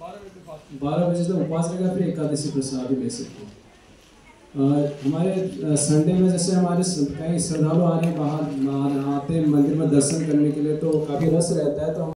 बारह बजे तक उपवास रहेगा, फिर एकादशी प्रसाद ही। और हमारे संडे में जैसे हमारे कई श्रद्धालु आ रहे हैं बाहर आते हैं मंदिर में दर्शन करने के लिए तो काफ़ी रस रहता है तो